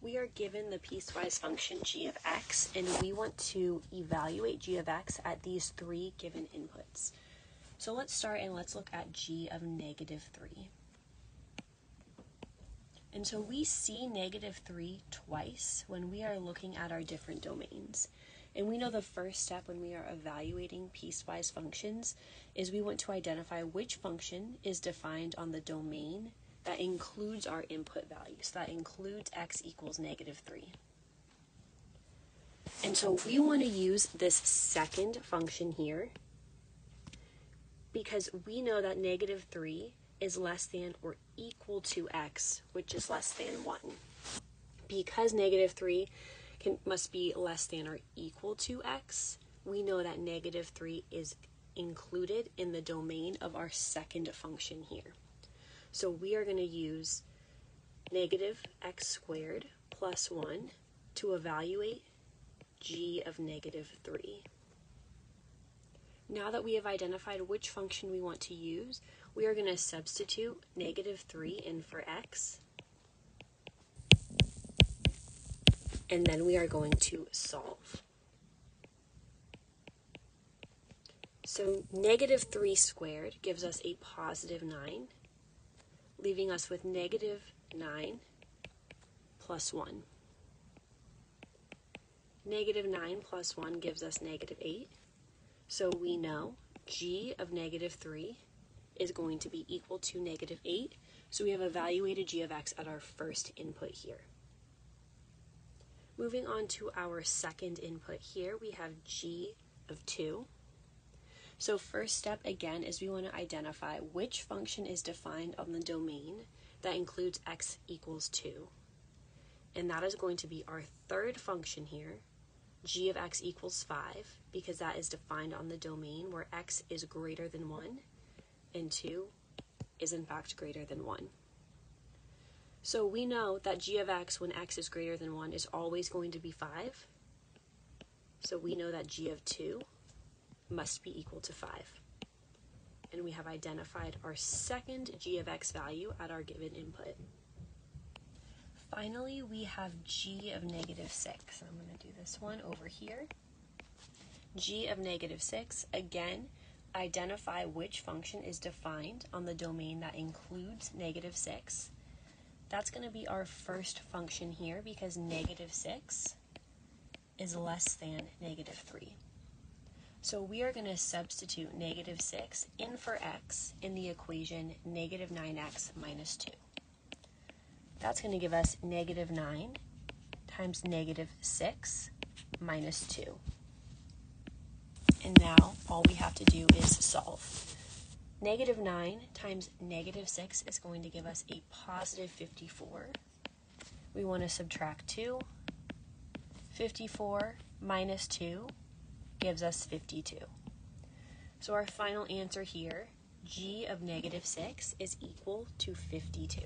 we are given the piecewise function g of x, and we want to evaluate g of x at these three given inputs. So let's start and let's look at g of negative 3. And so we see negative 3 twice when we are looking at our different domains. And we know the first step when we are evaluating piecewise functions is we want to identify which function is defined on the domain that includes our input values. That includes x equals negative 3. And so we want to use this second function here because we know that negative 3 is less than or equal to x, which is less than 1. Because negative 3 can, must be less than or equal to x, we know that negative 3 is included in the domain of our second function here. So we are going to use negative x squared plus 1 to evaluate g of negative 3. Now that we have identified which function we want to use, we are going to substitute negative 3 in for x. And then we are going to solve. So negative 3 squared gives us a positive 9, leaving us with negative 9 plus 1. Negative 9 plus 1 gives us negative 8. So we know g of negative 3 is going to be equal to negative 8. So we have evaluated g of x at our first input here. Moving on to our second input here, we have g of 2. So first step again is we want to identify which function is defined on the domain that includes x equals 2. And that is going to be our third function here, g of x equals 5 because that is defined on the domain where x is greater than 1 and 2 is in fact greater than 1. So we know that g of x when x is greater than 1 is always going to be 5. So we know that g of 2 must be equal to 5. And we have identified our second g of x value at our given input. Finally, we have g of negative 6. I'm going to do this one over here. g of negative 6, again, identify which function is defined on the domain that includes negative 6. That's going to be our first function here because negative 6 is less than negative 3. So we are going to substitute negative 6 in for x in the equation negative 9x minus 2. That's going to give us negative 9 times negative 6 minus 2. And now all we have to do is solve. Negative 9 times negative 6 is going to give us a positive 54. We want to subtract 2. 54 minus 2 gives us 52. So our final answer here, g of negative 6, is equal to 52.